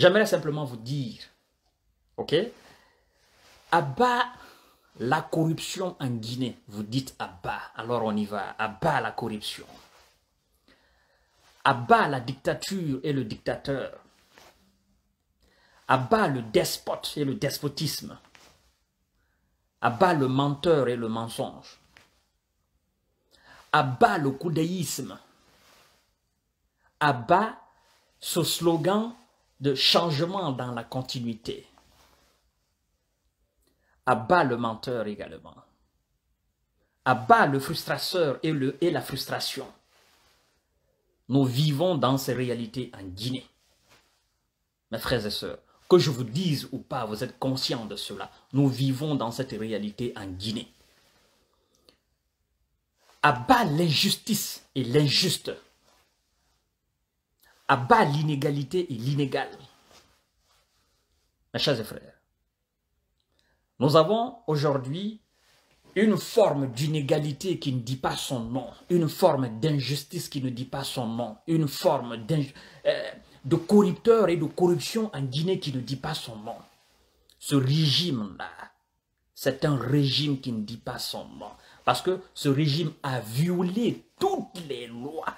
J'aimerais simplement vous dire, ok, abat la corruption en Guinée. Vous dites abat, alors on y va, abat la corruption. Abat la dictature et le dictateur. Abat le despote et le despotisme. Abat le menteur et le mensonge. Abat le coudéisme. Abat ce slogan de changement dans la continuité. Abat le menteur également. Abat le frustrateur et, le, et la frustration. Nous vivons dans ces réalités en Guinée. Mes frères et sœurs, que je vous dise ou pas, vous êtes conscients de cela. Nous vivons dans cette réalité en Guinée. Abat l'injustice et l'injuste. Abat l'inégalité et l'inégal. Mes chers frères, nous avons aujourd'hui une forme d'inégalité qui ne dit pas son nom, une forme d'injustice qui ne dit pas son nom, une forme euh, de corrupteur et de corruption en Guinée qui ne dit pas son nom. Ce régime-là, c'est un régime qui ne dit pas son nom. Parce que ce régime a violé toutes les lois,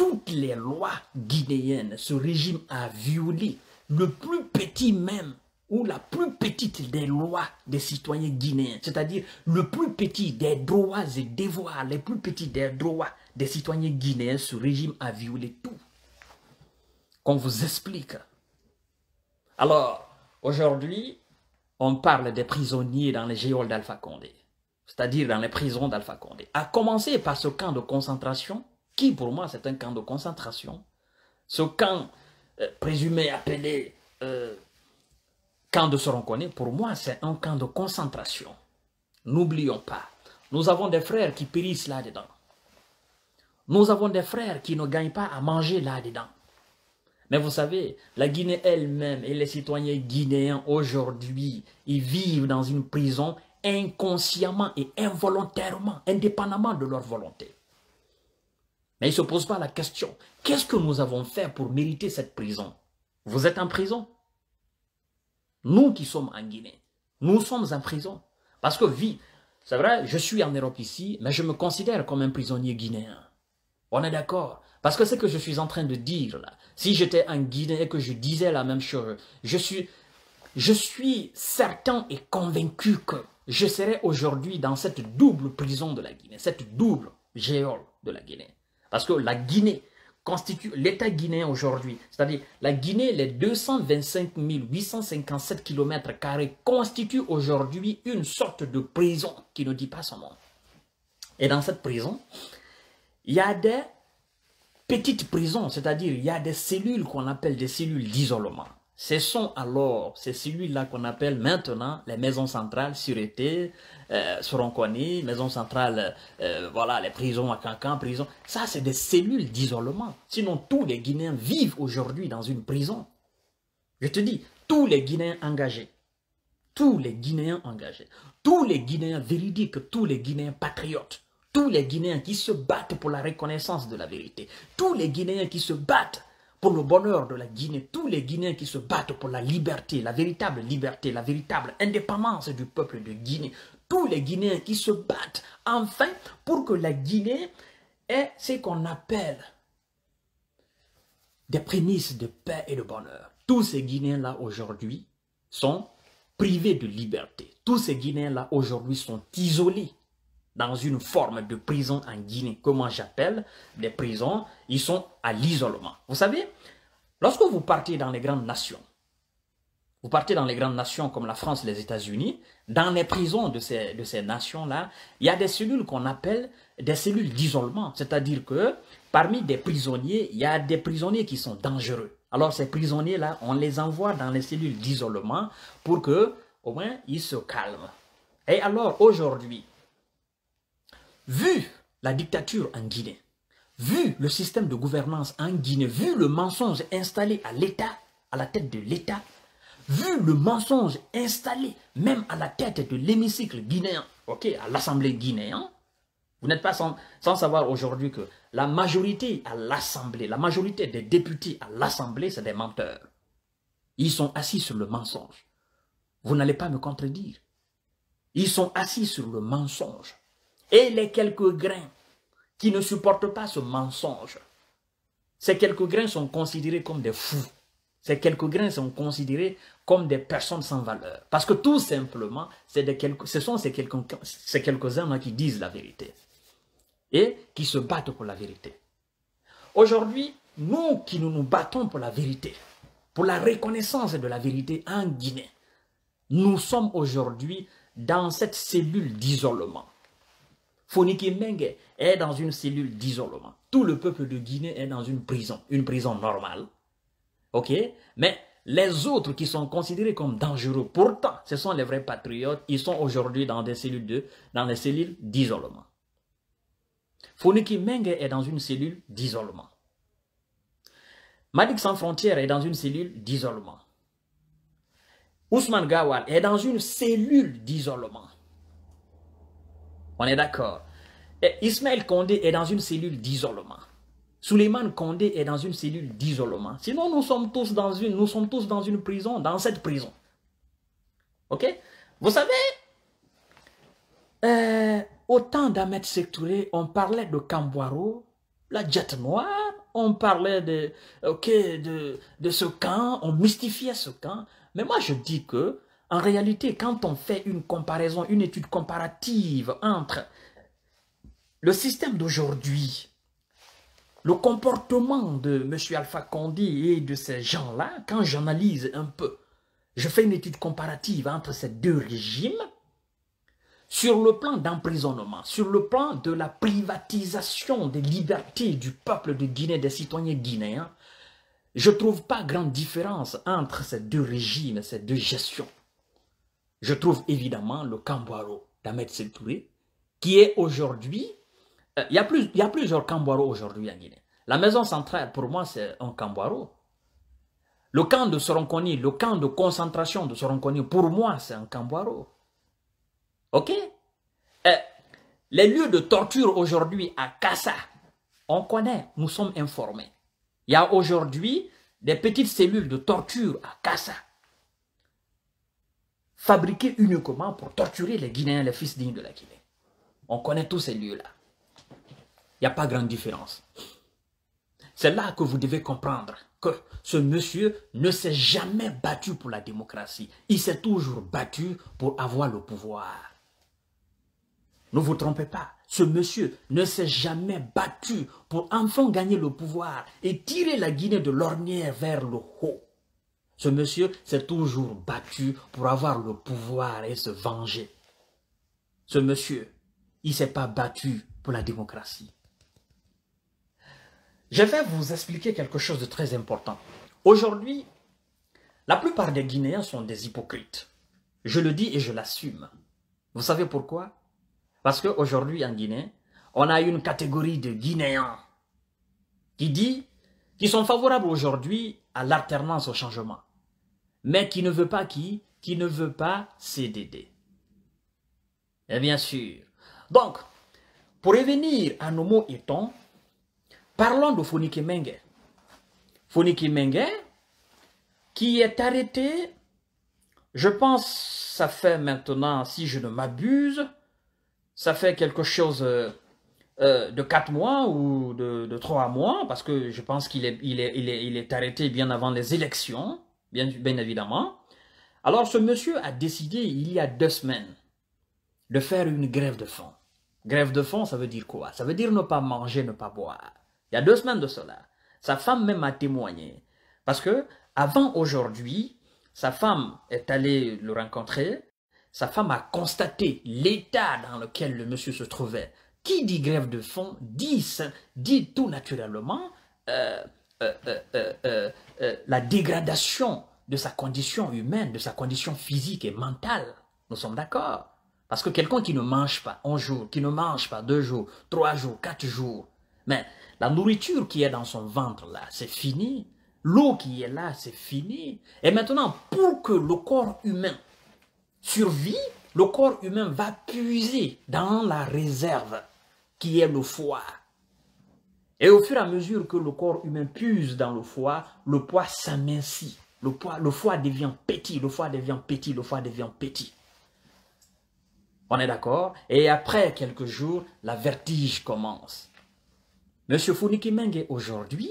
toutes les lois guinéennes. Ce régime a violé le plus petit même ou la plus petite des lois des citoyens guinéens, c'est-à-dire le plus petit des droits et devoirs, les plus petits des droits des citoyens guinéens, ce régime a violé tout. Qu'on vous explique. Alors, aujourd'hui, on parle des prisonniers dans les géoles d'Alpha Condé, c'est-à-dire dans les prisons d'Alpha Condé. À commencer par ce camp de concentration, qui pour moi c'est un camp de concentration, ce camp euh, présumé appelé... Euh, camp de Soroncone, pour moi, c'est un camp de concentration. N'oublions pas, nous avons des frères qui périssent là-dedans. Nous avons des frères qui ne gagnent pas à manger là-dedans. Mais vous savez, la Guinée elle-même et les citoyens guinéens aujourd'hui, ils vivent dans une prison inconsciemment et involontairement, indépendamment de leur volonté. Mais ils ne se posent pas la question, qu'est-ce que nous avons fait pour mériter cette prison? Vous êtes en prison? Nous qui sommes en Guinée, nous sommes en prison. Parce que, vie, c'est vrai, je suis en Europe ici, mais je me considère comme un prisonnier guinéen. On est d'accord? Parce que ce que je suis en train de dire si j'étais en Guinée et que je disais la même chose, je suis, je suis certain et convaincu que je serais aujourd'hui dans cette double prison de la Guinée, cette double géole de la Guinée. Parce que la Guinée, constitue l'État guinéen aujourd'hui, c'est-à-dire la Guinée, les 225 857 km constitue aujourd'hui une sorte de prison qui ne dit pas son nom. Et dans cette prison, il y a des petites prisons, c'est-à-dire il y a des cellules qu'on appelle des cellules d'isolement. Ce sont alors ces cellules-là qu'on appelle maintenant les maisons centrales, sûreté, euh, Soronconi, maison centrale, euh, voilà, les prisons à Cancan, prison. Ça, c'est des cellules d'isolement. Sinon, tous les Guinéens vivent aujourd'hui dans une prison. Je te dis, tous les Guinéens engagés, tous les Guinéens engagés, tous les Guinéens véridiques, tous les Guinéens patriotes, tous les Guinéens qui se battent pour la reconnaissance de la vérité, tous les Guinéens qui se battent pour le bonheur de la Guinée, tous les Guinéens qui se battent pour la liberté, la véritable liberté, la véritable indépendance du peuple de Guinée, tous les Guinéens qui se battent enfin pour que la Guinée ait ce qu'on appelle des prémices de paix et de bonheur. Tous ces Guinéens-là aujourd'hui sont privés de liberté. Tous ces Guinéens-là aujourd'hui sont isolés dans une forme de prison en Guinée, comment j'appelle des prisons, ils sont à l'isolement. Vous savez, lorsque vous partez dans les grandes nations, vous partez dans les grandes nations comme la France, les États-Unis, dans les prisons de ces, de ces nations-là, il y a des cellules qu'on appelle des cellules d'isolement. C'est-à-dire que parmi des prisonniers, il y a des prisonniers qui sont dangereux. Alors ces prisonniers-là, on les envoie dans les cellules d'isolement pour que, au moins, ils se calment. Et alors, aujourd'hui, vu la dictature en Guinée, vu le système de gouvernance en Guinée, vu le mensonge installé à l'État, à la tête de l'État, vu le mensonge installé même à la tête de l'hémicycle guinéen, ok, à l'Assemblée guinéenne, vous n'êtes pas sans, sans savoir aujourd'hui que la majorité à l'Assemblée, la majorité des députés à l'Assemblée, c'est des menteurs. Ils sont assis sur le mensonge. Vous n'allez pas me contredire. Ils sont assis sur le mensonge. Et les quelques grains qui ne supportent pas ce mensonge, ces quelques grains sont considérés comme des fous. Ces quelques grains sont considérés comme des personnes sans valeur. Parce que tout simplement, ce sont ces quelques-uns quelques qui disent la vérité. Et qui se battent pour la vérité. Aujourd'hui, nous qui nous nous battons pour la vérité, pour la reconnaissance de la vérité en Guinée, nous sommes aujourd'hui dans cette cellule d'isolement. Foniki Menge est dans une cellule d'isolement. Tout le peuple de Guinée est dans une prison, une prison normale. OK? Mais les autres qui sont considérés comme dangereux, pourtant, ce sont les vrais patriotes, ils sont aujourd'hui dans des cellules de, cellules d'isolement. Foniki Menge est dans une cellule d'isolement. Madik Sans Frontières est dans une cellule d'isolement. Ousmane Gawal est dans une cellule d'isolement. On est d'accord. Ismaël Condé est dans une cellule d'isolement. Suleiman Condé est dans une cellule d'isolement. Sinon, nous sommes tous dans une, nous sommes tous dans une prison, dans cette prison. Ok? Vous savez, euh, au temps d'Ahmed Sektouré, on parlait de Camboiro, la jet noire, on parlait de, de, de ce camp, on mystifiait ce camp. Mais moi, je dis que, en réalité, quand on fait une comparaison, une étude comparative entre le système d'aujourd'hui, le comportement de M. Alpha Condé et de ces gens-là, quand j'analyse un peu, je fais une étude comparative entre ces deux régimes, sur le plan d'emprisonnement, sur le plan de la privatisation des libertés du peuple de Guinée, des citoyens guinéens, je ne trouve pas grande différence entre ces deux régimes, ces deux gestions. Je trouve évidemment le Camboiro d'Ahmed Touré, qui est aujourd'hui... Euh, il, y a y a plusieurs Camboiro aujourd'hui en Guinée. La maison centrale, pour moi, c'est un Camboiro. Le camp de Soronconi, le camp de concentration de Soronconi, pour moi, c'est un Camboiro. OK? Euh, Les lieux de torture aujourd'hui à Kassa, on connaît, nous sommes informés. Il y a aujourd'hui des petites cellules de torture à Kassa, fabriquées uniquement pour torturer les Guinéens, les fils dignes de la Guinée. On connaît tous ces lieux-là. Il n'y a pas grande différence. C'est là que vous devez comprendre que ce monsieur ne s'est jamais battu pour la démocratie. Il s'est toujours battu pour avoir le pouvoir. Ne vous trompez pas, ce monsieur ne s'est jamais battu pour enfin gagner le pouvoir et tirer la Guinée de l'ornière vers le haut. Ce monsieur s'est toujours battu pour avoir le pouvoir et se venger. Ce monsieur, il ne s'est pas battu pour la démocratie. Je vais vous expliquer quelque chose de très important. Aujourd'hui, la plupart des Guinéens sont des hypocrites. Je le dis et je l'assume. Vous savez pourquoi? Parce qu'aujourd'hui en Guinée, on a une catégorie de Guinéens qui dit qui sont favorables aujourd'hui à l'alternance au changement, mais qui ne veut pas qui? Qui ne veut pas CDD. Et bien sûr. Donc, pour revenir à nos mots et tons, parlons de Fonike Mengue. Fonike Mengue, qui est arrêté, je pense, ça fait maintenant, si je ne m'abuse, ça fait quelque chose euh, euh, de quatre mois ou de, trois mois, parce que je pense qu'il est, est, arrêté bien avant les élections, bien, évidemment. Alors ce monsieur a décidé il y a deux semaines de faire une grève de faim. Grève de faim, ça veut dire quoi? Ça veut dire ne pas manger, ne pas boire. Il y a deux semaines de cela. Sa femme même a témoigné. Parce que avant aujourd'hui, sa femme est allée le rencontrer sa femme a constaté l'état dans lequel le monsieur se trouvait. Qui dit grève de fond dit, dit tout naturellement euh, euh, euh, la dégradation de sa condition humaine, de sa condition physique et mentale. Nous sommes d'accord. Parce que quelqu'un qui ne mange pas un jour, qui ne mange pas deux jours, trois jours, quatre jours, mais la nourriture qui est dans son ventre là, c'est fini. L'eau qui est là, c'est fini. Et maintenant, pour que le corps humain survie, le corps humain va puiser dans la réserve qui est le foie. Et au fur et à mesure que le corps humain puise dans le foie, le poids s'amincit. le, le foie devient petit, le foie devient petit, le foie devient petit. On est d'accord? Et après quelques jours, la vertige commence. Monsieur Menge, aujourd'hui,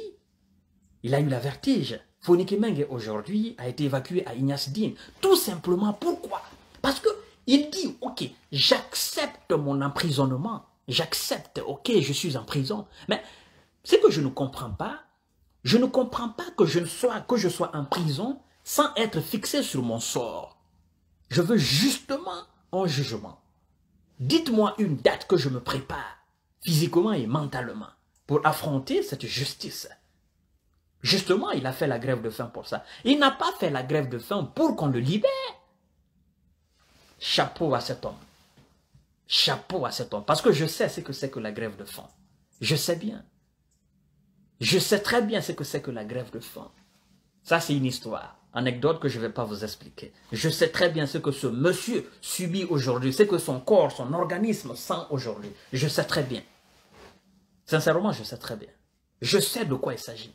il a eu la vertige. Menge, aujourd'hui, a été évacué à Ignace Tout simplement, pourquoi? Parce que il dit, ok, j'accepte mon emprisonnement. J'accepte, ok, je suis en prison. Mais ce que je ne comprends pas, je ne comprends pas que je, sois, que je sois en prison sans être fixé sur mon sort. Je veux justement un jugement. Dites-moi une date que je me prépare, physiquement et mentalement, pour affronter cette justice. Justement, il a fait la grève de faim pour ça. Il n'a pas fait la grève de faim pour qu'on le libère. Chapeau à cet homme. Chapeau à cet homme. Parce que je sais ce que c'est que la grève de faim. Je sais bien. Je sais très bien ce que c'est que la grève de faim. Ça, c'est une histoire, anecdote que je ne vais pas vous expliquer. Je sais très bien ce que ce monsieur subit aujourd'hui, ce que son corps, son organisme sent aujourd'hui. Je sais très bien. Sincèrement, je sais très bien. Je sais de quoi il s'agit.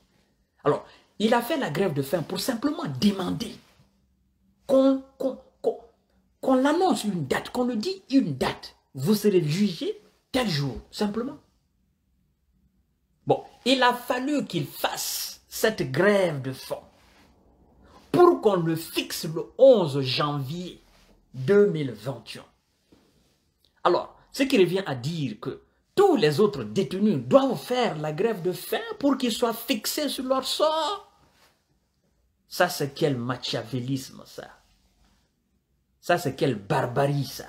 Alors, il a fait la grève de faim pour simplement demander qu'on l'annonce une date, qu'on le dit une date. Vous serez jugé tel jour, simplement. Il a fallu qu'il fasse cette grève de faim pour qu'on le fixe le 11 janvier 2021. Alors, ce qui revient à dire que tous les autres détenus doivent faire la grève de faim pour qu'ils soient fixés sur leur sort. Ça, c'est quel machiavélisme, ça. Ça, c'est quelle barbarie, ça.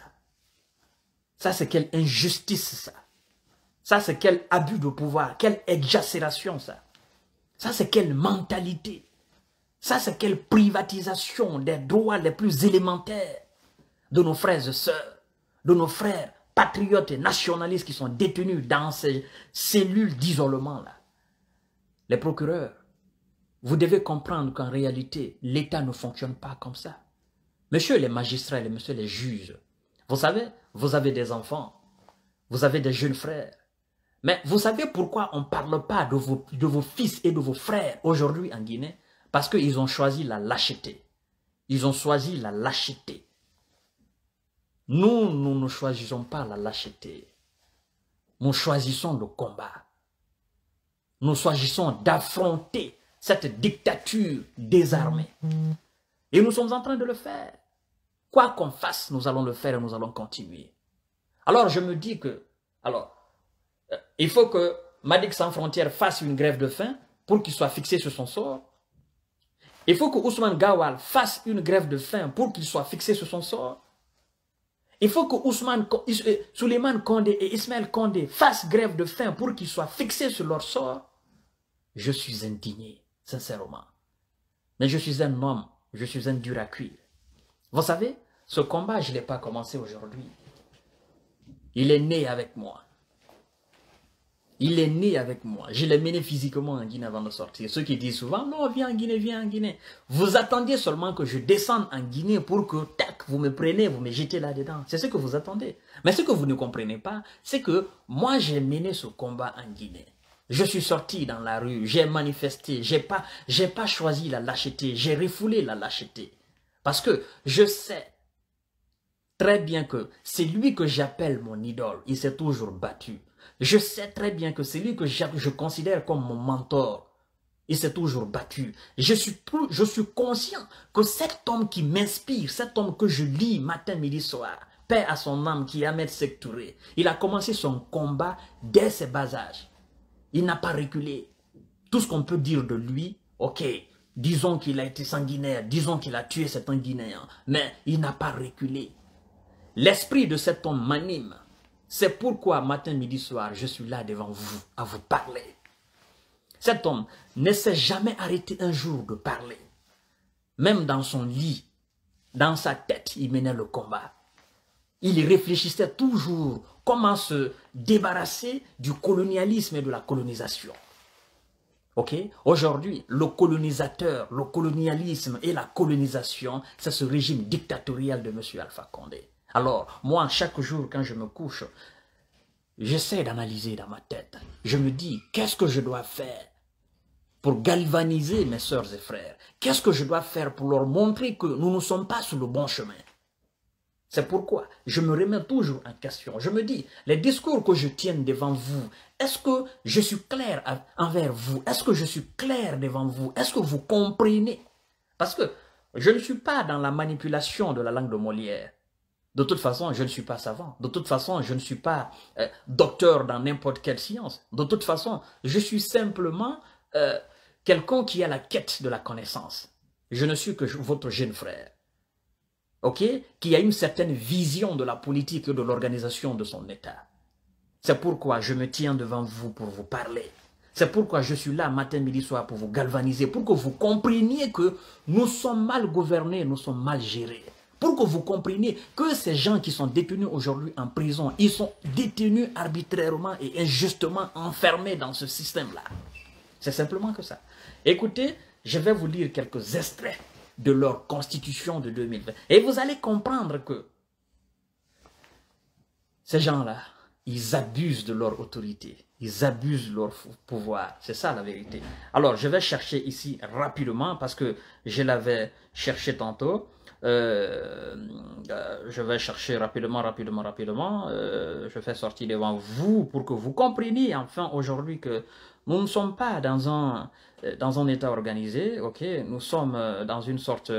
Ça, c'est quelle injustice, ça. Ça, c'est quel abus de pouvoir, quelle exagération, ça. Ça, c'est quelle mentalité. Ça, c'est quelle privatisation des droits les plus élémentaires de nos frères et sœurs, de nos frères patriotes et nationalistes qui sont détenus dans ces cellules d'isolement-là. Les procureurs, vous devez comprendre qu'en réalité, l'État ne fonctionne pas comme ça. Monsieur les magistrats et monsieur les juges, vous savez, vous avez des enfants, vous avez des jeunes frères, mais vous savez pourquoi on ne parle pas de vos, de vos fils et de vos frères aujourd'hui en Guinée? Parce qu'ils ont choisi la lâcheté. Ils ont choisi la lâcheté. Nous, nous ne choisissons pas la lâcheté. Nous choisissons le combat. Nous choisissons d'affronter cette dictature désarmée. Et nous sommes en train de le faire. Quoi qu'on fasse, nous allons le faire et nous allons continuer. Alors je me dis que, alors, il faut que Madik Sans Frontières fasse une grève de faim pour qu'il soit fixé sur son sort. Il faut que Ousmane Gawal fasse une grève de faim pour qu'il soit fixé sur son sort. Il faut que Ousmane, euh, Suleiman Kondé et Ismaël Kondé fassent grève de faim pour qu'ils soient fixés sur leur sort. Je suis indigné, sincèrement. Mais je suis un homme, je suis un dur à cuire. Vous savez, ce combat, je ne l'ai pas commencé aujourd'hui. Il est né avec moi. Il est né avec moi. Je l'ai mené physiquement en Guinée avant de sortir. Ceux qui disent souvent, non, viens en Guinée, viens en Guinée. Vous attendiez seulement que je descende en Guinée pour que, tac, vous me prenez, vous me jetez là-dedans. C'est ce que vous attendez. Mais ce que vous ne comprenez pas, c'est que moi, j'ai mené ce combat en Guinée. Je suis sorti dans la rue, j'ai manifesté, j'ai pas, j'ai pas choisi la lâcheté, j'ai refoulé la lâcheté. Parce que je sais très bien que c'est lui que j'appelle mon idole. Il s'est toujours battu. Je sais très bien que c'est lui que je considère comme mon mentor. Il s'est toujours battu. Je suis, je suis conscient que cet homme qui m'inspire, cet homme que je lis matin, midi, soir, paix à son âme qui est Ahmed Sektouré, il a commencé son combat dès ses bas âges. Il n'a pas reculé. Tout ce qu'on peut dire de lui, ok, disons qu'il a été sanguinaire, disons qu'il a tué cet Guinéen, mais il n'a pas reculé. L'esprit de cet homme m'anime. C'est pourquoi matin, midi, soir, je suis là devant vous, à vous parler. Cet homme ne s'est jamais arrêté un jour de parler. Même dans son lit, dans sa tête, il menait le combat. Il réfléchissait toujours comment se débarrasser du colonialisme et de la colonisation. Ok? Aujourd'hui, le colonisateur, le colonialisme et la colonisation, c'est ce régime dictatorial de M. Alpha Condé. Alors, moi, chaque jour, quand je me couche, j'essaie d'analyser dans ma tête. Je me dis, qu'est-ce que je dois faire pour galvaniser mes sœurs et frères? Qu'est-ce que je dois faire pour leur montrer que nous ne sommes pas sur le bon chemin? C'est pourquoi je me remets toujours en question. Je me dis, les discours que je tiens devant vous, est-ce que je suis clair envers vous? Est-ce que je suis clair devant vous? Est-ce que vous comprenez? Parce que je ne suis pas dans la manipulation de la langue de Molière. De toute façon, je ne suis pas savant. De toute façon, je ne suis pas euh, docteur dans n'importe quelle science. De toute façon, je suis simplement euh, quelqu'un qui a la quête de la connaissance. Je ne suis que votre jeune frère ok, qui a une certaine vision de la politique et de l'organisation de son État. C'est pourquoi je me tiens devant vous pour vous parler. C'est pourquoi je suis là matin, midi, soir pour vous galvaniser, pour que vous compreniez que nous sommes mal gouvernés, nous sommes mal gérés. Pour que vous compreniez que ces gens qui sont détenus aujourd'hui en prison, ils sont détenus arbitrairement et injustement enfermés dans ce système-là. C'est simplement que ça. Écoutez, je vais vous lire quelques extraits de leur constitution de 2020. Et vous allez comprendre que ces gens-là, ils abusent de leur autorité, ils abusent de leur pouvoir. C'est ça la vérité. Alors, je vais chercher ici rapidement parce que je l'avais cherché tantôt. Euh, euh, je vais chercher rapidement, rapidement, rapidement. Euh, je fais sortir devant vous pour que vous compreniez enfin aujourd'hui que nous ne sommes pas dans un, dans un État organisé, ok? Nous sommes dans une sorte,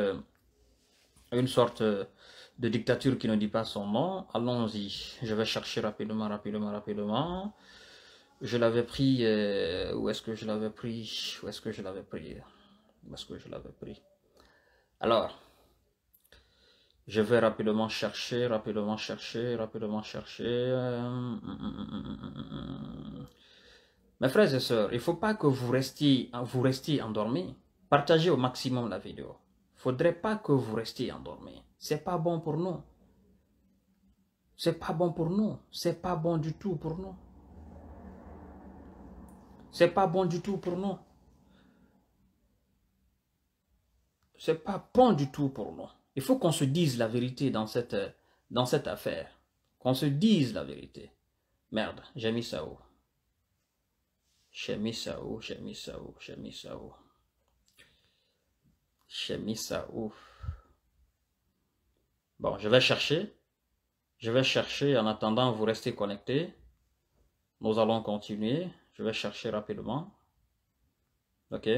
une sorte de dictature qui ne dit pas son nom. Allons-y. Je vais chercher rapidement, rapidement, rapidement. Je l'avais pris. où est-ce que je l'avais pris? Où est-ce que je l'avais pris? Où est-ce que je l'avais pris? Alors, je vais rapidement chercher, rapidement chercher, rapidement chercher. Mes frères et sœurs, il ne faut pas que vous restiez, vous endormis. Partagez au maximum la vidéo. Il ne faudrait pas que vous restiez endormis. C'est pas bon pour nous. C'est pas bon pour nous. C'est pas bon du tout pour nous. C'est pas bon du tout pour nous. C'est pas bon du tout pour nous. Il faut qu'on se dise la vérité dans cette, dans cette affaire. Qu'on se dise la vérité. Merde, j'ai mis ça où J'ai mis ça où J'ai mis ça où J'ai mis ça où J'ai mis ça où Bon, je vais chercher. Je vais chercher. En attendant, vous restez connectés. Nous allons continuer. Je vais chercher rapidement. Ok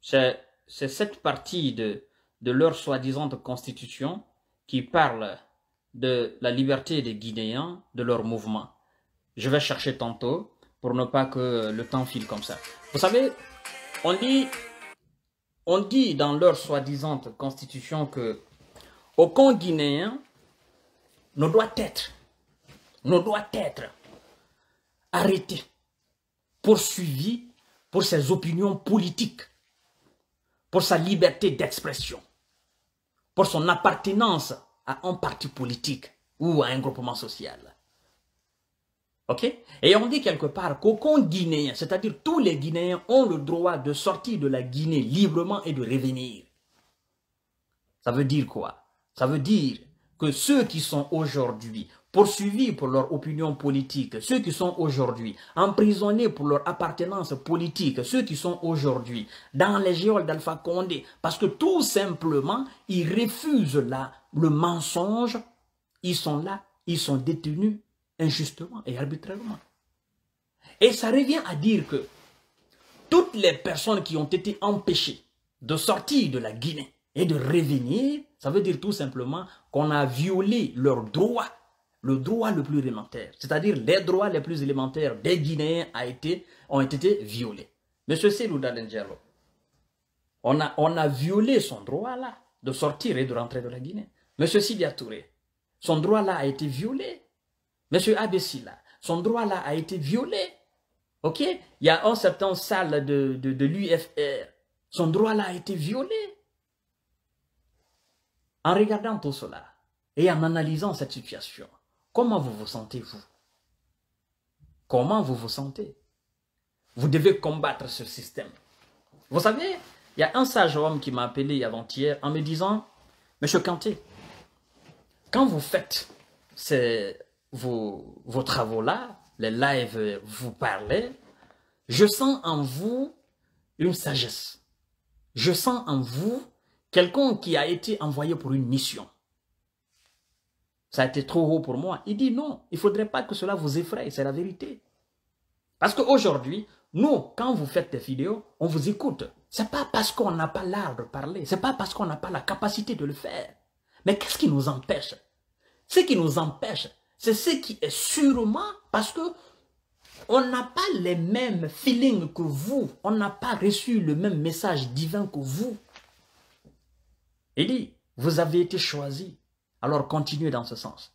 C'est cette partie de de leur soi-disant constitution qui parle de la liberté des Guinéens, de leur mouvement. Je vais chercher tantôt pour ne pas que le temps file comme ça. Vous savez, on dit, on dit dans leur soi-disant constitution que aucun Guinéen ne doit être, ne doit être arrêté, poursuivi pour ses opinions politiques, pour sa liberté d'expression pour son appartenance à un parti politique ou à un groupement social. OK? Et on dit quelque part qu'aucun Guinéen, c'est-à-dire tous les Guinéens, ont le droit de sortir de la Guinée librement et de revenir. Ça veut dire quoi? Ça veut dire que ceux qui sont aujourd'hui poursuivis pour leur opinion politique, ceux qui sont aujourd'hui emprisonnés pour leur appartenance politique, ceux qui sont aujourd'hui dans les géoles d'Alpha Condé, parce que tout simplement, ils refusent là le mensonge, ils sont là, ils sont détenus injustement et arbitrairement. Et ça revient à dire que toutes les personnes qui ont été empêchées de sortir de la Guinée et de revenir, ça veut dire tout simplement qu'on a violé leurs droits le droit le plus élémentaire, c'est-à-dire les droits les plus élémentaires des Guinéens a été, ont été violés. Monsieur Selou Diallo, on a, violé son droit là de sortir et de rentrer de la Guinée. Monsieur Sidia Touré, son droit là a été violé. Monsieur Abessila, son droit là a été violé. Ok? Il y a un certain salle de l'UFR. Son droit là a été violé. En regardant tout cela et en analysant cette situation, Comment vous vous sentez, vous Comment vous vous sentez? Vous devez combattre ce système. Vous savez, il y a un sage homme qui m'a appelé avant-hier en me disant, Monsieur Kanté, quand vous faites vos, travaux-là, les lives, vous parlez, je sens en vous une sagesse. Je sens en vous quelqu'un qui a été envoyé pour une mission. Ça a été trop haut pour moi. Il dit non, il ne faudrait pas que cela vous effraie, c'est la vérité. Parce qu'aujourd'hui, nous, quand vous faites des vidéos, on vous écoute. Ce n'est pas parce qu'on n'a pas l'art de parler, ce n'est pas parce qu'on n'a pas la capacité de le faire. Mais qu'est-ce qui nous empêche? Ce qui nous empêche, c'est ce qui est sûrement parce que on n'a pas les mêmes feelings que vous. On n'a pas reçu le même message divin que vous. Il dit, vous avez été choisi. Alors continuez dans ce sens.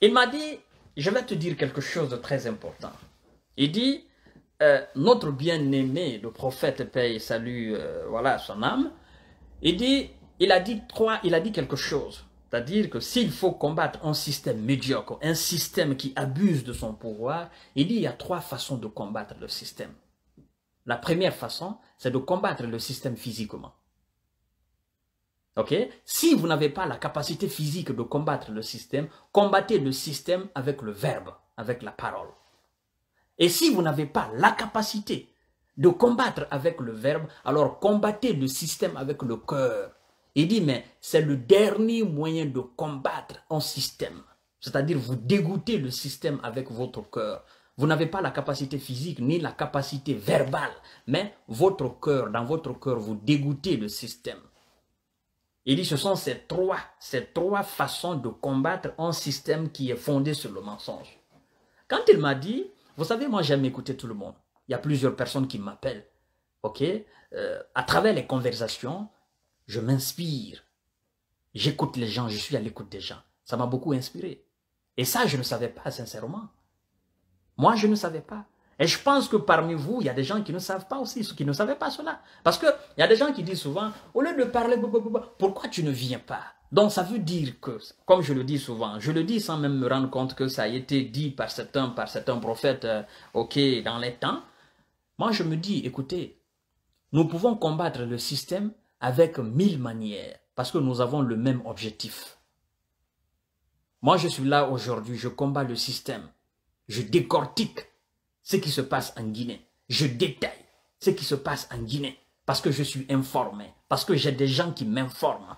Il m'a dit, je vais te dire quelque chose de très important. Il dit, euh, notre bien-aimé, le prophète paye salut, euh, voilà son âme. Il dit, il a dit trois, il a dit quelque chose. C'est-à-dire que s'il faut combattre un système médiocre, un système qui abuse de son pouvoir, il dit il y a trois façons de combattre le système. La première façon, c'est de combattre le système physiquement. Ok? Si vous n'avez pas la capacité physique de combattre le système, combattez le système avec le verbe, avec la parole. Et si vous n'avez pas la capacité de combattre avec le verbe, alors combattez le système avec le cœur. Il dit, mais c'est le dernier moyen de combattre un système. C'est-à-dire, vous dégoûtez le système avec votre cœur. Vous n'avez pas la capacité physique ni la capacité verbale, mais votre cœur, dans votre cœur, vous dégoûtez le système. Il dit, ce sont ces trois, ces trois façons de combattre un système qui est fondé sur le mensonge. Quand il m'a dit, vous savez, moi j'aime écouter tout le monde. Il y a plusieurs personnes qui m'appellent. Ok, euh, à travers les conversations, je m'inspire. J'écoute les gens, je suis à l'écoute des gens. Ça m'a beaucoup inspiré. Et ça, je ne savais pas, sincèrement. Moi, je ne savais pas. Et je pense que parmi vous, il y a des gens qui ne savent pas aussi, qui ne savaient pas cela. Parce qu'il y a des gens qui disent souvent, au lieu de parler, pourquoi tu ne viens pas? Donc ça veut dire que, comme je le dis souvent, je le dis sans même me rendre compte que ça a été dit par certains, par certains prophètes, euh, ok, dans les temps. Moi, je me dis, écoutez, nous pouvons combattre le système avec mille manières, parce que nous avons le même objectif. Moi, je suis là aujourd'hui, je combats le système. Je décortique ce qui se passe en Guinée. Je détaille ce qui se passe en Guinée, parce que je suis informé, parce que j'ai des gens qui m'informent.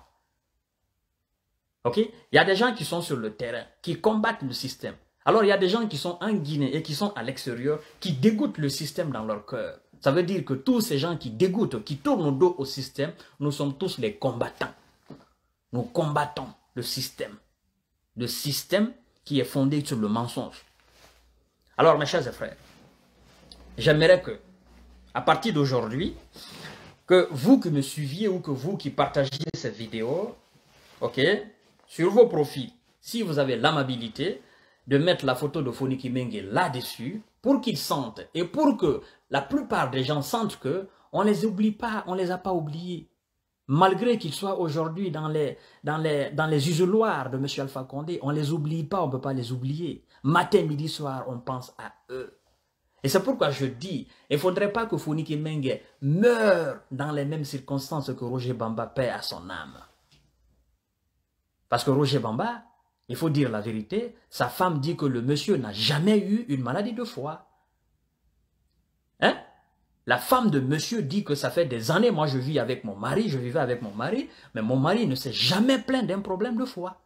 Ok? Il y a des gens qui sont sur le terrain, qui combattent le système. Alors, il y a des gens qui sont en Guinée et qui sont à l'extérieur, qui dégoûtent le système dans leur cœur. Ça veut dire que tous ces gens qui dégoûtent, qui tournent le dos au système, nous sommes tous les combattants. Nous combattons le système. Le système qui est fondé sur le mensonge. Alors, mes chers frères, j'aimerais que, à partir d'aujourd'hui, que vous qui me suiviez ou que vous qui partagiez cette vidéo, ok, sur vos profils, si vous avez l'amabilité de mettre la photo de Foni Kimenge là-dessus, pour qu'ils sentent et pour que la plupart des gens sentent que on les oublie pas, on les a pas oubliés. Malgré qu'ils soient aujourd'hui dans les, dans, les, dans de M. Alpha Condé, on les oublie pas, on ne peut pas les oublier. Matin, midi, soir, on pense à eux. Et c'est pourquoi je dis, il ne faudrait pas que Founiki Menge meure dans les mêmes circonstances que Roger Bamba paie à son âme. Parce que Roger Bamba, il faut dire la vérité, sa femme dit que le monsieur n'a jamais eu une maladie de foie. Hein? La femme de monsieur dit que ça fait des années, moi je vis avec mon mari, je vivais avec mon mari, mais mon mari ne s'est jamais plaint d'un problème de foie.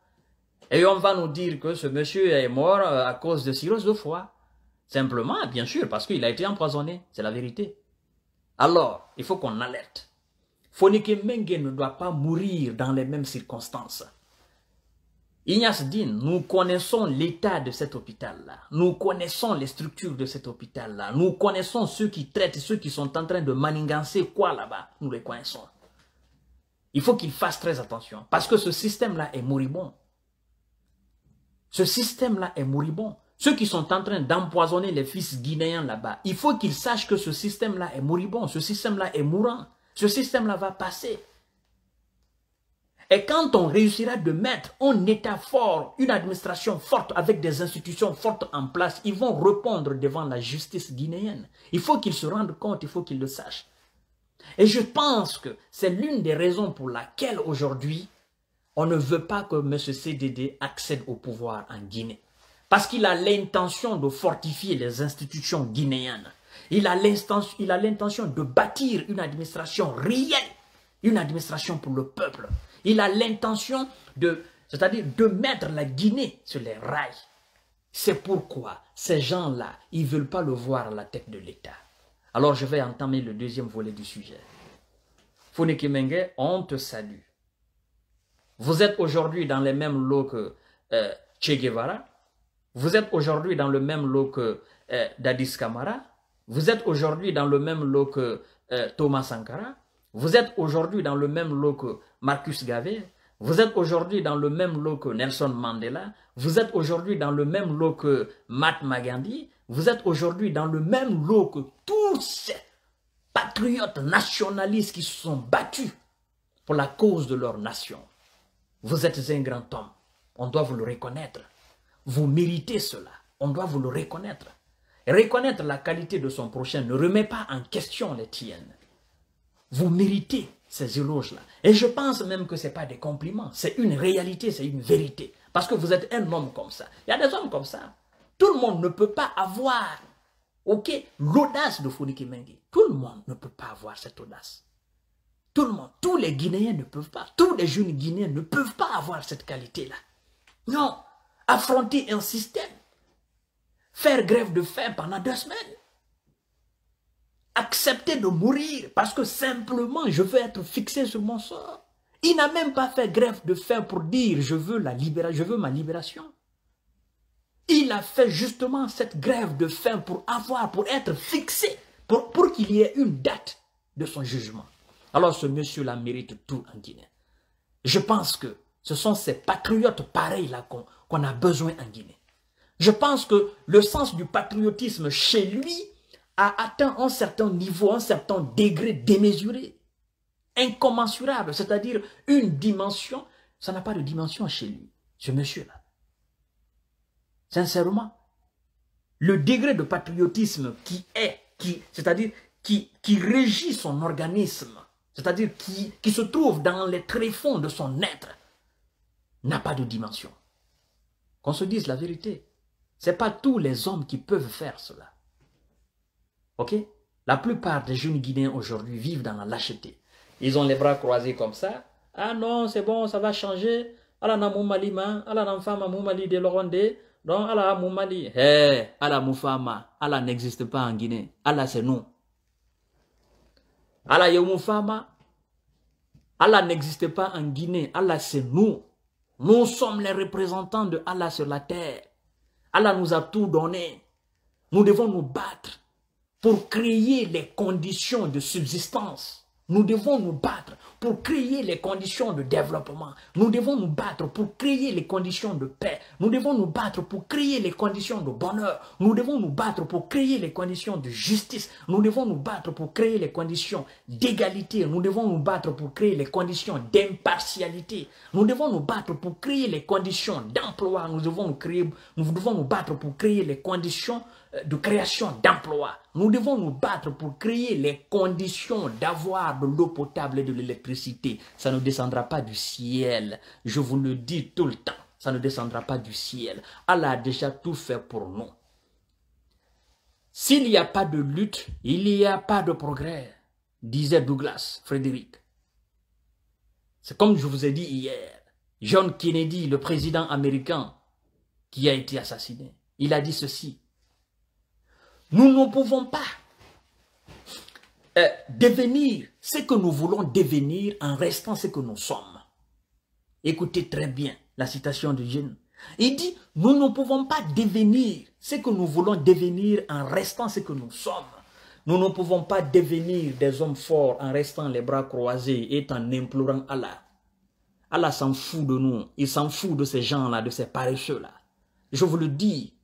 Et on va nous dire que ce monsieur est mort euh, à cause de cirrhose de foie. Simplement, bien sûr, parce qu'il a été empoisonné, c'est la vérité. Alors, il faut qu'on alerte. Fonike Menge ne doit pas mourir dans les mêmes circonstances. Ignace Din, nous connaissons l'état de cet hôpital-là. Nous connaissons les structures de cet hôpital-là. Nous connaissons ceux qui traitent, ceux qui sont en train de manigancer quoi là-bas. Nous les connaissons. Il faut qu'ils fassent très attention. Parce que ce système-là est moribond. Ce système-là est moribond. Ceux qui sont en train d'empoisonner les fils guinéens là-bas, il faut qu'ils sachent que ce système-là est moribond. Ce système-là est mourant. Ce système-là va passer. Et quand on réussira de mettre un État fort, une administration forte avec des institutions fortes en place, ils vont répondre devant la justice guinéenne. Il faut qu'ils se rendent compte, il faut qu'ils le sachent. Et je pense que c'est l'une des raisons pour laquelle aujourd'hui, on ne veut pas que M. CDD accède au pouvoir en Guinée. Parce qu'il a l'intention de fortifier les institutions guinéennes. Il a l'intention de bâtir une administration réelle, une administration pour le peuple. Il a l'intention de, mettre la Guinée sur les rails. C'est pourquoi ces gens-là, ils ne veulent pas le voir à la tête de l'État. Alors je vais entamer le deuxième volet du sujet. Foniki Menge, on te salue. Vous êtes aujourd'hui dans les mêmes lots que euh, Che Guevara. Vous êtes aujourd'hui dans le même lot que euh, Dadis Kamara. Vous êtes aujourd'hui dans le même lot que euh, Thomas Sankara. Vous êtes aujourd'hui dans le même lot que Marcus Garvey. Vous êtes aujourd'hui dans le même lot que Nelson Mandela. Vous êtes aujourd'hui dans le même lot que Mahatma Gandhi. Vous êtes aujourd'hui dans le même lot que tous ces patriotes nationalistes qui se sont battus pour la cause de leur nation. Vous êtes un grand homme. On doit vous le reconnaître. Vous méritez cela. On doit vous le reconnaître. reconnaître la qualité de son prochain ne remet pas en question les tiennes. Vous méritez ces éloges-là. Et je pense même que ce n'est pas des compliments. C'est une réalité, c'est une vérité. Parce que vous êtes un homme comme ça. Il y a des hommes comme ça. Tout le monde ne peut pas avoir l'audace de Foniki Mengi. Tout le monde ne peut pas avoir cette audace. Tout le monde, tous les Guinéens ne peuvent pas, tous les jeunes Guinéens ne peuvent pas avoir cette qualité-là. Non, affronter un système, faire grève de faim pendant deux semaines, accepter de mourir parce que simplement je veux être fixé sur mon sort. Il n'a même pas fait grève de faim pour dire je veux, la je veux ma libération. Il a fait justement cette grève de faim pour avoir, pour être fixé, pour, pour qu'il y ait une date de son jugement. Alors ce monsieur-là mérite tout en Guinée. Je pense que ce sont ces patriotes pareils-là qu'on a besoin en Guinée. Je pense que le sens du patriotisme chez lui a atteint un certain niveau, un certain degré démesuré, incommensurable, c'est-à-dire une dimension, ça n'a pas de dimension chez lui, ce monsieur-là. Sincèrement, le degré de patriotisme qui est, qui, c'est-à-dire qui, régit son organisme, c'est-à-dire qui, qui se trouve dans les tréfonds de son être, n'a pas de dimension. Qu'on se dise la vérité. Ce n'est pas tous les hommes qui peuvent faire cela. Ok? La plupart des jeunes Guinéens aujourd'hui vivent dans la lâcheté. Ils ont les bras croisés comme ça. Ah non, c'est bon, ça va changer. Allah na moumali ma, Allah na fama moumali de. Donc, Allah moumali. Hé, Allah moufama. Allah n'existe pas en Guinée. Allah c'est nous. Allah n'existe pas en Guinée. Allah c'est nous. Nous sommes les représentants de Allah sur la terre. Allah nous a tout donné. Nous devons nous battre pour créer les conditions de subsistance nous devons nous battre pour créer les conditions de développement. Nous devons nous battre pour créer les conditions de paix. Nous devons nous battre pour créer les conditions de bonheur. Nous devons nous battre pour créer les conditions de justice. Nous devons nous battre pour créer les conditions d'égalité. Nous devons nous battre pour créer les conditions d'impartialité. Nous devons nous battre pour créer les conditions d'emploi. Nous devons nous, devons nous battre pour créer les conditions euh, de création d'emplois. Nous devons nous battre pour créer les conditions d'avoir de l'eau potable et de l'électricité. Ça ne descendra pas du ciel. Je vous le dis tout le temps. Ça ne descendra pas du ciel. Allah a déjà tout fait pour nous. S'il n'y a pas de lutte, il n'y a pas de progrès, disait Douglas Frédéric. C'est comme je vous ai dit hier. John Kennedy, le président américain, qui a été assassiné, il a dit ceci. Nous ne pouvons pas euh, devenir ce que nous voulons devenir en restant ce que nous sommes. Écoutez très bien la citation de Jean. Il dit, nous ne pouvons pas devenir ce que nous voulons devenir en restant ce que nous sommes. Nous ne pouvons pas devenir des hommes forts en restant les bras croisés et en implorant Allah. Allah s'en fout de nous. Il s'en fout de ces gens-là, de ces paresseux-là. Je vous le dis,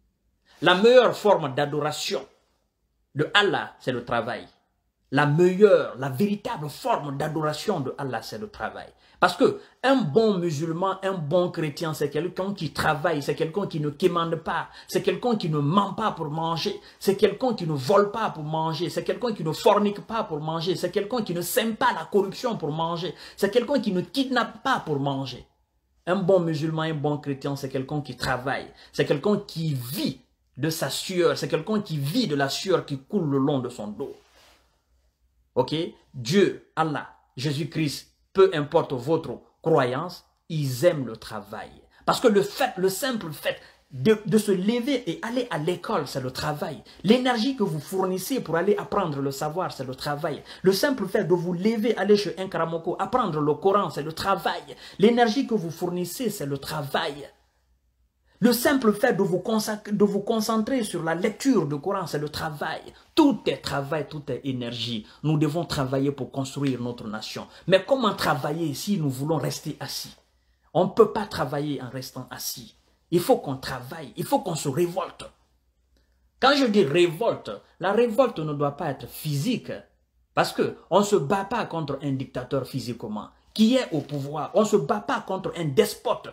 la meilleure forme d'adoration, de Allah, c'est le travail. La meilleure, la véritable forme d'adoration de Allah, c'est le travail. Parce que un bon musulman, un bon chrétien, c'est quelqu'un qui travaille, c'est quelqu'un qui ne quémande pas, c'est quelqu'un qui ne ment pas pour manger, c'est quelqu'un qui ne vole pas pour manger, c'est quelqu'un qui ne fornique pas pour manger, c'est quelqu'un qui ne sème pas la corruption pour manger, c'est quelqu'un qui ne kidnappe pas pour manger. Un bon musulman, un bon chrétien, c'est quelqu'un qui travaille, c'est quelqu'un qui vit de sa sueur. C'est quelqu'un qui vit de la sueur qui coule le long de son dos. Ok? Dieu, Allah, Jésus-Christ, peu importe votre croyance, ils aiment le travail. Parce que le fait, le simple fait de, se lever et aller à l'école, c'est le travail. L'énergie que vous fournissez pour aller apprendre le savoir, c'est le travail. Le simple fait de vous lever, aller chez un Karamoko, apprendre le Coran, c'est le travail. L'énergie que vous fournissez, c'est le travail. Le simple fait de vous, concentrer sur la lecture du Coran, c'est le travail. Tout est travail, tout est énergie. Nous devons travailler pour construire notre nation. Mais comment travailler si nous voulons rester assis? On ne peut pas travailler en restant assis. Il faut qu'on travaille, il faut qu'on se révolte. Quand je dis révolte, la révolte ne doit pas être physique. Parce qu'on ne se bat pas contre un dictateur physiquement qui est au pouvoir. On ne se bat pas contre un despote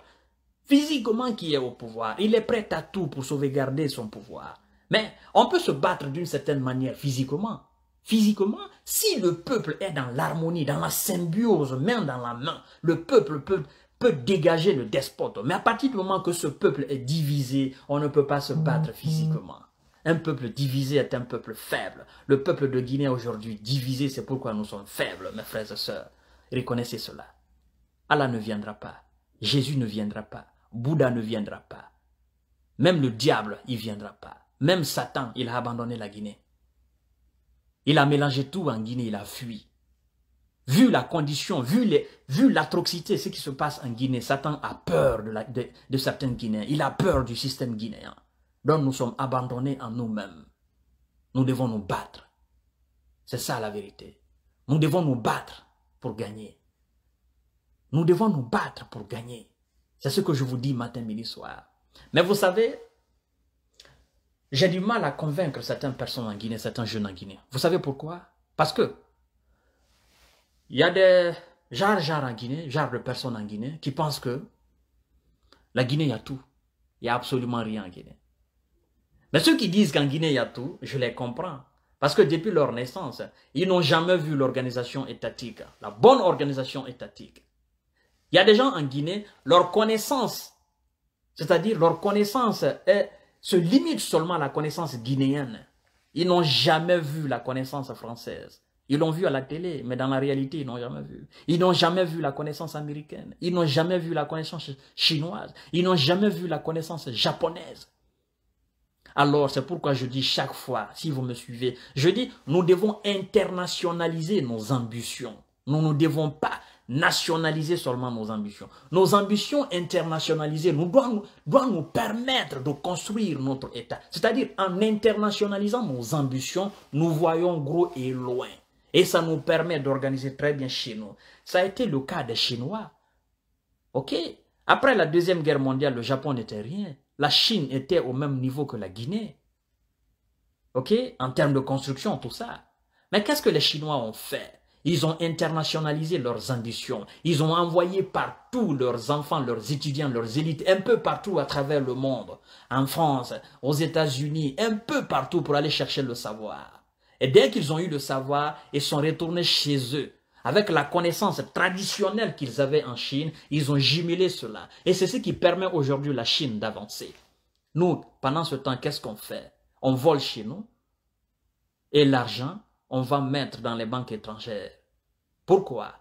physiquement qui est au pouvoir. Il est prêt à tout pour sauvegarder son pouvoir. Mais on peut se battre d'une certaine manière physiquement. Physiquement, si le peuple est dans l'harmonie, dans la symbiose, main dans la main, le peuple peut, dégager le despote. Mais à partir du moment que ce peuple est divisé, on ne peut pas se battre physiquement. Un peuple divisé est un peuple faible. Le peuple de Guinée aujourd'hui divisé, c'est pourquoi nous sommes faibles, mes frères et sœurs. Reconnaissez cela. Allah ne viendra pas. Jésus ne viendra pas. Bouddha ne viendra pas. Même le diable, il viendra pas. Même Satan, il a abandonné la Guinée. Il a mélangé tout en Guinée, il a fui. Vu la condition, vu l'atrocité, ce qui se passe en Guinée, Satan a peur de, la, de certains Guinéens. Il a peur du système guinéen. Donc nous sommes abandonnés en nous-mêmes. Nous devons nous battre. C'est ça la vérité. Nous devons nous battre pour gagner. Nous devons nous battre pour gagner. C'est ce que je vous dis matin, midi, soir. Mais vous savez, j'ai du mal à convaincre certaines personnes en Guinée, certains jeunes en Guinée. Vous savez pourquoi? Parce que il y a des genres, en Guinée, genres de personnes en Guinée qui pensent que la Guinée, il y a tout. Il n'y a absolument rien en Guinée. Mais ceux qui disent qu'en Guinée, il y a tout, je les comprends. Parce que depuis leur naissance, ils n'ont jamais vu l'organisation étatique, la bonne organisation étatique. Il y a des gens en Guinée, leur connaissance, c'est-à-dire leur connaissance se limite seulement à la connaissance guinéenne. Ils n'ont jamais vu la connaissance française. Ils l'ont vu à la télé, mais dans la réalité, ils n'ont jamais vu. Ils n'ont jamais vu la connaissance américaine. Ils n'ont jamais vu la connaissance chinoise. Ils n'ont jamais vu la connaissance japonaise. Alors, c'est pourquoi je dis chaque fois, si vous me suivez, je dis, nous devons internationaliser nos ambitions. Nous ne devons pas nationaliser seulement nos ambitions. Nos ambitions internationalisées nous doivent, doivent nous permettre de construire notre État. C'est-à-dire, en internationalisant nos ambitions, nous voyons gros et loin. Et ça nous permet d'organiser très bien chez nous. Ça a été le cas des Chinois. OK? Après la Deuxième Guerre mondiale, le Japon n'était rien. La Chine était au même niveau que la Guinée. OK? En termes de construction, tout ça. Mais qu'est-ce que les Chinois ont fait? Ils ont internationalisé leurs ambitions. Ils ont envoyé partout leurs enfants, leurs étudiants, leurs élites, un peu partout à travers le monde. En France, aux États-Unis, un peu partout pour aller chercher le savoir. Et dès qu'ils ont eu le savoir, ils sont retournés chez eux. Avec la connaissance traditionnelle qu'ils avaient en Chine, ils ont jumelé cela. Et c'est ce qui permet aujourd'hui la Chine d'avancer. Nous, pendant ce temps, qu'est-ce qu'on fait? On vole chez nous. Et l'argent, on va mettre dans les banques étrangères. Pourquoi?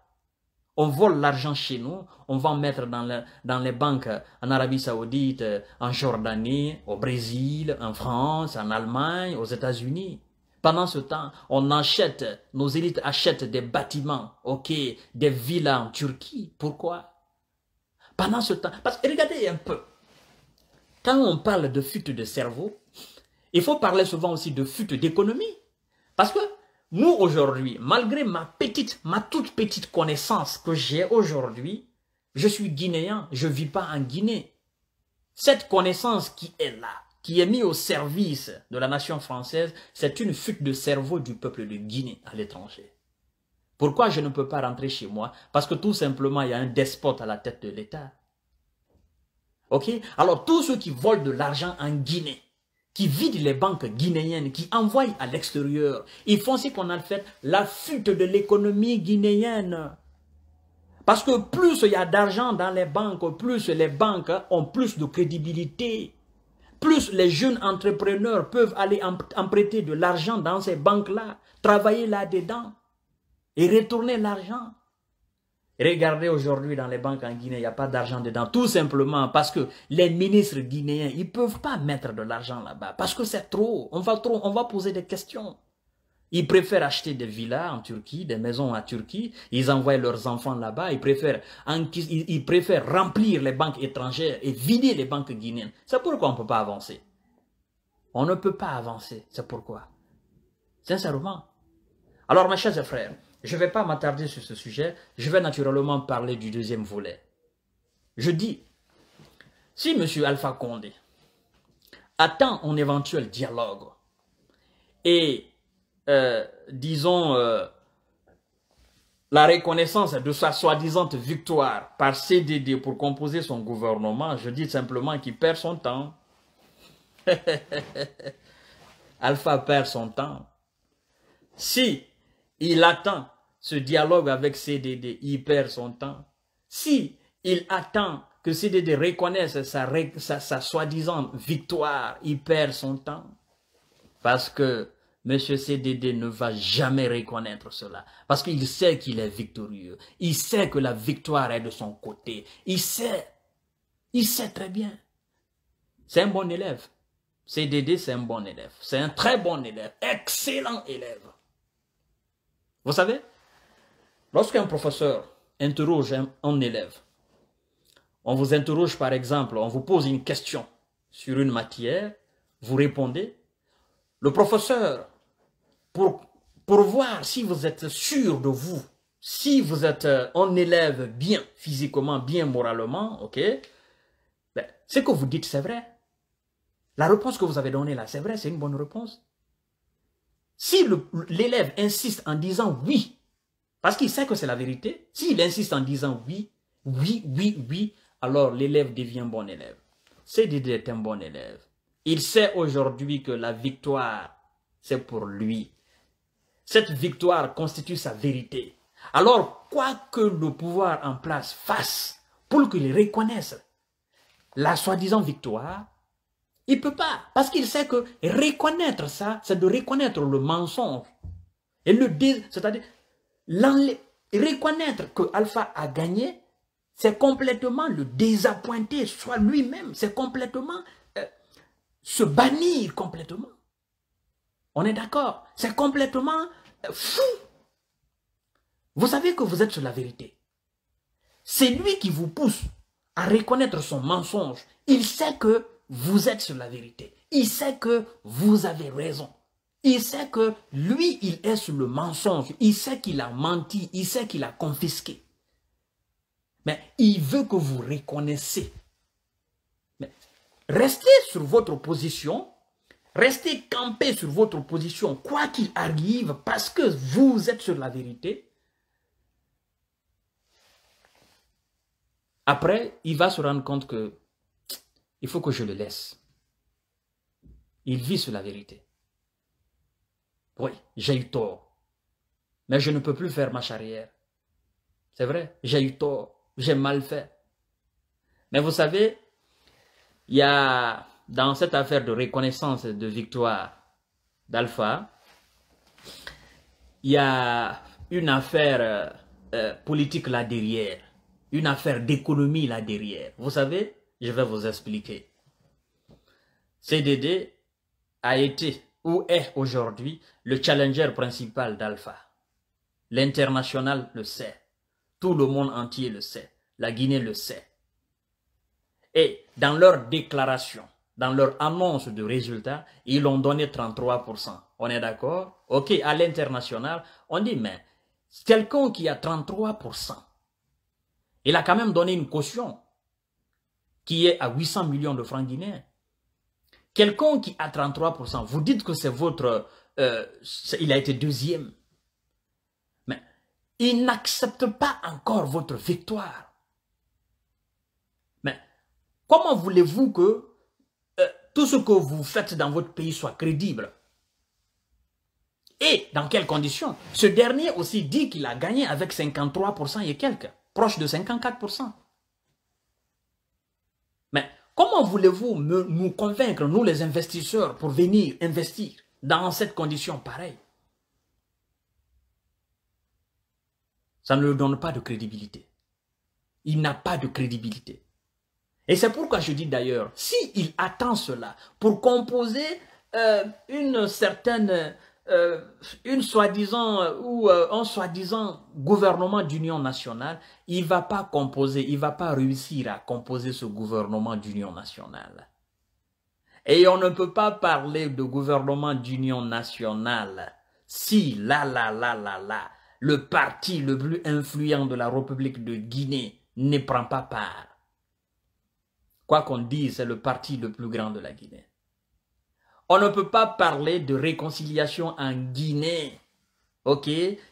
On vole l'argent chez nous, on va mettre dans, les banques en Arabie Saoudite, en Jordanie, au Brésil, en France, en Allemagne, aux États-Unis. Pendant ce temps, on achète, nos élites achètent des bâtiments, des villas en Turquie. Pourquoi? Pendant ce temps, parce que regardez un peu, quand on parle de fuite de cerveau, il faut parler souvent aussi de fuite d'économie. Parce que nous, aujourd'hui, malgré ma petite, ma toute petite connaissance que j'ai aujourd'hui, je suis guinéen, je ne vis pas en Guinée. Cette connaissance qui est là, qui est mise au service de la nation française, c'est une fuite de cerveau du peuple de Guinée à l'étranger. Pourquoi je ne peux pas rentrer chez moi? Parce que tout simplement, il y a un despote à la tête de l'État. Ok? Alors, tous ceux qui volent de l'argent en Guinée, qui vident les banques guinéennes, qui envoient à l'extérieur. Ils font ce qu'on a fait, la fuite de l'économie guinéenne. Parce que plus il y a d'argent dans les banques, plus les banques ont plus de crédibilité. plus les jeunes entrepreneurs peuvent aller emprunter de l'argent dans ces banques-là, travailler là-dedans et retourner l'argent. Regardez aujourd'hui dans les banques en Guinée, il n'y a pas d'argent dedans. Tout simplement parce que les ministres guinéens, ils ne peuvent pas mettre de l'argent là-bas. Parce que c'est trop. On va trop, poser des questions. Ils préfèrent acheter des villas en Turquie, des maisons en Turquie. Ils envoient leurs enfants là-bas. Ils préfèrent, ils préfèrent remplir les banques étrangères et vider les banques guinéennes. C'est pourquoi on ne peut pas avancer. On ne peut pas avancer. C'est pourquoi? Sincèrement. Alors, mes chers frères, je ne vais pas m'attarder sur ce sujet. Je vais naturellement parler du deuxième volet. Je dis, si M. Alpha Condé attend un éventuel dialogue et, euh, disons, euh, la reconnaissance de sa soi-disant victoire par CDD pour composer son gouvernement, je dis simplement qu'il perd son temps. Alpha perd son temps. Si il attend ce dialogue avec CDD, il perd son temps. Si il attend que CDD reconnaisse sa, sa, soi-disant victoire, il perd son temps. Parce que M. CDD ne va jamais reconnaître cela. Parce qu'il sait qu'il est victorieux. Il sait que la victoire est de son côté. Il sait. Il sait très bien. C'est un bon élève. CDD, c'est un bon élève. C'est un très bon élève. Excellent élève. Vous savez? Lorsqu'un professeur interroge un, élève, on vous interroge par exemple, on vous pose une question sur une matière, vous répondez, le professeur, pour, voir si vous êtes sûr de vous, si vous êtes un élève bien physiquement, bien moralement, ok, ben, ce que vous dites, c'est vrai. La réponse que vous avez donnée là, c'est vrai, c'est une bonne réponse. Si l'élève insiste en disant oui, parce qu'il sait que c'est la vérité. S'il insiste en disant oui, oui, oui, oui, alors l'élève devient bon élève. CDD est un bon élève. Il sait aujourd'hui que la victoire, c'est pour lui. Cette victoire constitue sa vérité. Alors, quoi que le pouvoir en place fasse pour qu'il reconnaisse la soi-disant victoire, il ne peut pas. Parce qu'il sait que reconnaître ça, c'est de reconnaître le mensonge. Et le c'est-à-dire reconnaître que Alpha a gagné, c'est complètement le désappointer, soit lui-même, c'est complètement euh, se bannir complètement. On est d'accord? C'est complètement euh, fou. Vous savez que vous êtes sur la vérité. C'est lui qui vous pousse à reconnaître son mensonge. Il sait que vous êtes sur la vérité. Il sait que vous avez raison. Il sait que lui, il est sur le mensonge. Il sait qu'il a menti. Il sait qu'il a confisqué. Mais il veut que vous reconnaissiez. Mais restez sur votre position. Restez campé sur votre position, quoi qu'il arrive, parce que vous êtes sur la vérité. Après, il va se rendre compte que il faut que je le laisse. Il vit sur la vérité. Oui, j'ai eu tort. Mais je ne peux plus faire ma arrière. C'est vrai, j'ai eu tort, j'ai mal fait. Mais vous savez, il y a dans cette affaire de reconnaissance de victoire d'Alpha, il y a une affaire euh, euh, politique là derrière, une affaire d'économie là derrière. Vous savez, je vais vous expliquer. CDD a été où est aujourd'hui le challenger principal d'Alpha? L'international le sait. Tout le monde entier le sait. La Guinée le sait. Et dans leur déclaration, dans leur annonce de résultats, ils ont donné 33%. On est d'accord? Ok, à l'international, on dit, mais quelqu'un qui a 33%, il a quand même donné une caution qui est à 800 millions de francs guinéens. Quelqu'un qui a 33%, vous dites que c'est votre... Euh, il a été deuxième. Mais il n'accepte pas encore votre victoire. Mais comment voulez-vous que euh, tout ce que vous faites dans votre pays soit crédible? Et dans quelles conditions? Ce dernier aussi dit qu'il a gagné avec 53% et quelques, proche de 54%. Comment voulez-vous nous convaincre, nous les investisseurs, pour venir investir dans cette condition pareille? Ça ne lui donne pas de crédibilité. Il n'a pas de crédibilité. Et c'est pourquoi je dis d'ailleurs, s'il attend cela pour composer euh, une certaine, euh, une soi-disant euh, ou un soi-disant gouvernement d'union nationale, il va pas composer, il va pas réussir à composer ce gouvernement d'union nationale. Et on ne peut pas parler de gouvernement d'union nationale si là, là, là, là, là, le parti le plus influent de la République de Guinée ne prend pas part. Quoi qu'on dise, c'est le parti le plus grand de la Guinée. On ne peut pas parler de réconciliation en Guinée, ok,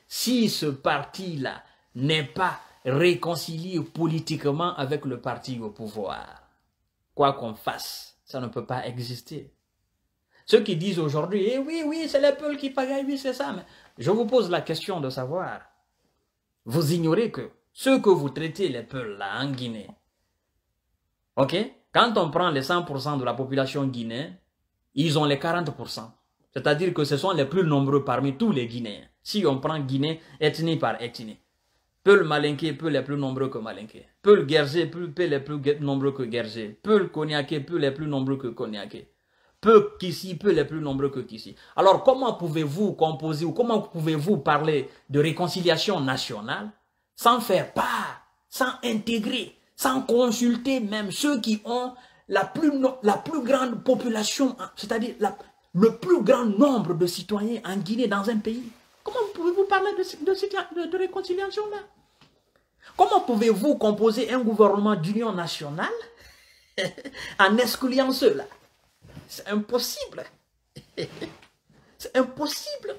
si ce parti-là n'est pas réconcilié politiquement avec le parti au pouvoir. Quoi qu'on fasse, ça ne peut pas exister. Ceux qui disent aujourd'hui, eh oui, oui, c'est les peuples qui pagaillent, oui, c'est ça, mais je vous pose la question de savoir, vous ignorez que ceux que vous traitez les peuples là en Guinée, ok, quand on prend les 100% de la population guinéenne, ils ont les 40%. C'est-à-dire que ce sont les plus nombreux parmi tous les Guinéens. Si on prend Guinée ethnie par ethnie. Peu le Malinké, peu les plus nombreux que Malinké. Peu le Guerger, peu, les plus nombreux que Guerger. Peu le Koniaké, peu les plus nombreux que Koniaké. Peu qu'ici, peu les plus nombreux que qu'ici. Alors comment pouvez-vous composer ou comment pouvez-vous parler de réconciliation nationale sans faire part, sans intégrer, sans consulter même ceux qui ont la plus, grande population, c'est-à-dire le plus grand nombre de citoyens en Guinée dans un pays. Comment pouvez-vous parler de, de, réconciliation là? Comment pouvez-vous composer un gouvernement d'union nationale en excluant ceux-là? C'est impossible. C'est impossible.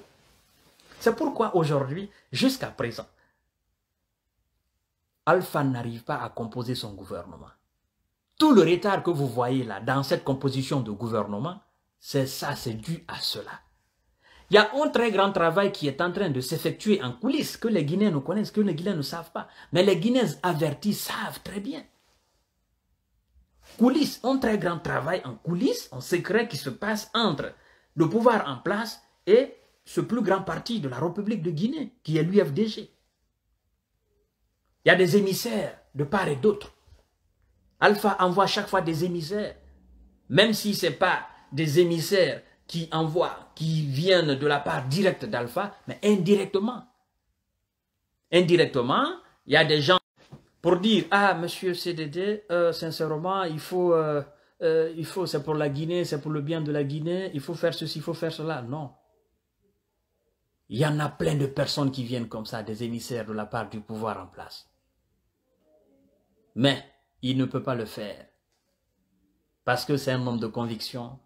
C'est pourquoi aujourd'hui, jusqu'à présent, Alpha n'arrive pas à composer son gouvernement. Tout le retard que vous voyez là dans cette composition de gouvernement, c'est ça, c'est dû à cela. Il y a un très grand travail qui est en train de s'effectuer en coulisses, que les Guinéens ne connaissent, que les Guinéens ne savent pas. Mais les Guinéens avertis savent très bien. Coulisses, un très grand travail en coulisses, en secret qui se passe entre le pouvoir en place et ce plus grand parti de la République de Guinée, qui est l'UFDG. Il y a des émissaires de part et d'autre. Alpha envoie chaque fois des émissaires. Même si ce n'est pas des émissaires qui envoient, qui viennent de la part directe d'Alpha, mais indirectement. Indirectement, il y a des gens pour dire, ah, monsieur CDD, euh, sincèrement, il faut, euh, euh, il faut, c'est pour la Guinée, c'est pour le bien de la Guinée, il faut faire ceci, il faut faire cela. Non. Il y en a plein de personnes qui viennent comme ça, des émissaires de la part du pouvoir en place. Mais il ne peut pas le faire. Parce que c'est un homme de conviction.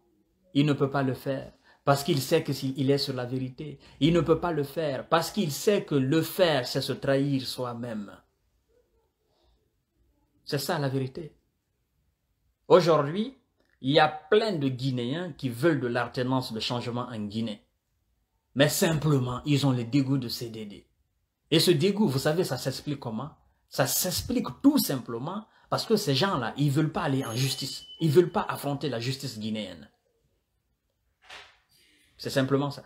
Il ne peut pas le faire. Parce qu'il sait qu'il est sur la vérité. Il ne peut pas le faire. Parce qu'il sait que le faire, c'est se trahir soi-même. C'est ça la vérité. Aujourd'hui, il y a plein de Guinéens qui veulent de l'alternance de changement en Guinée. Mais simplement, ils ont le dégoût de CDD. Et ce dégoût, vous savez, ça s'explique comment? Ça s'explique tout simplement parce que ces gens-là, ils ne veulent pas aller en justice. Ils ne veulent pas affronter la justice guinéenne. C'est simplement ça.